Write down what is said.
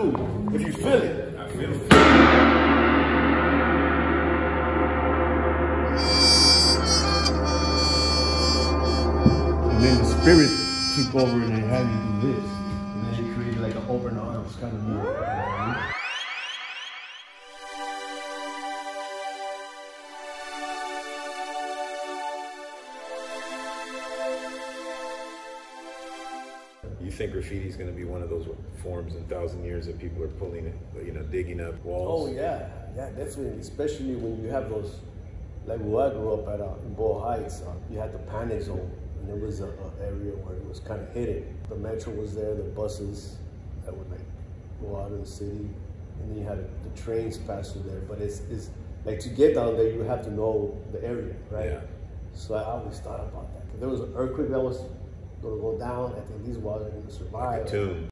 cool. If you feel it. I feel it. And then the spirit took over and they had you do this. And then it created like an open arms kind of move. You know what I mean? You think graffiti is going to be one of those forms in a thousand years that people are pulling it, you know, digging up walls? Oh yeah, yeah, definitely. Especially when you have those, like where I grew up at uh, in Boyle Heights, uh, you had the panic zone, and there was a, a area where it was kind of hidden. The metro was there, the buses that would like go out of the city, and then you had the trains pass through there. But it's, it's like to get down there, you have to know the area, right? Yeah. So I always thought about that. If there was an earthquake that was to go down, I think these walls are to survive. Tomb.